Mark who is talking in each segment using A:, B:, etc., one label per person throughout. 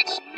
A: It's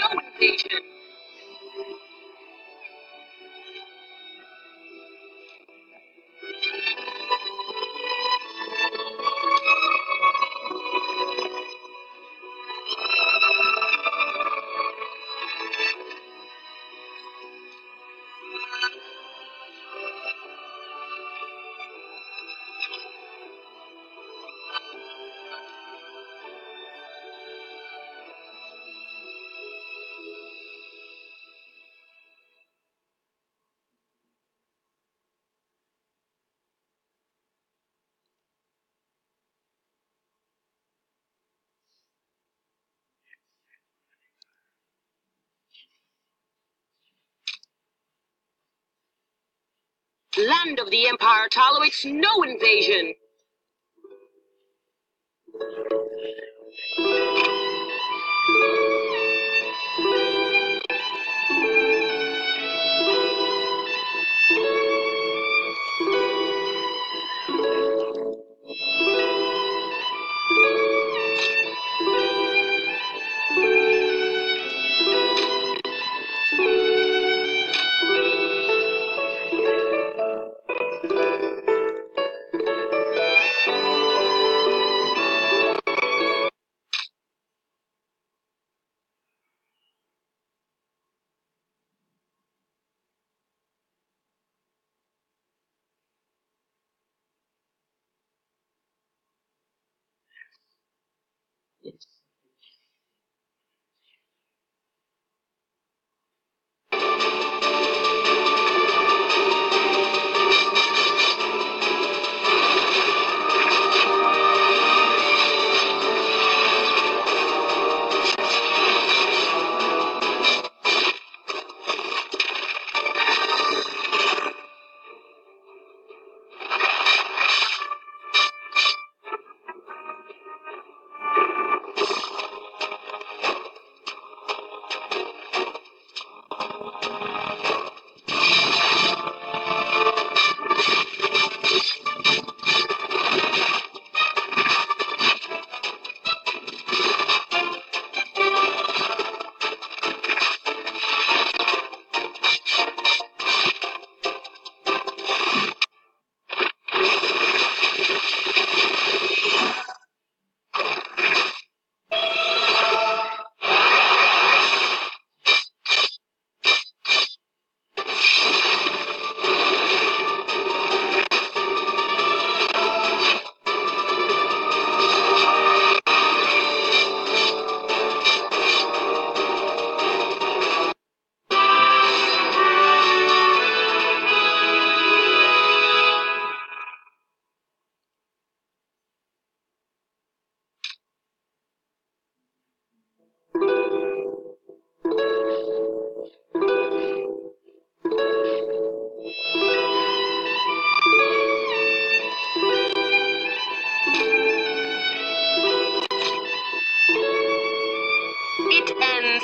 A: Land of the Empire tolerates no invasion. It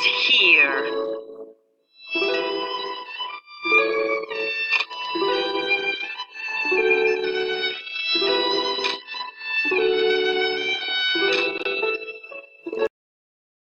A: here.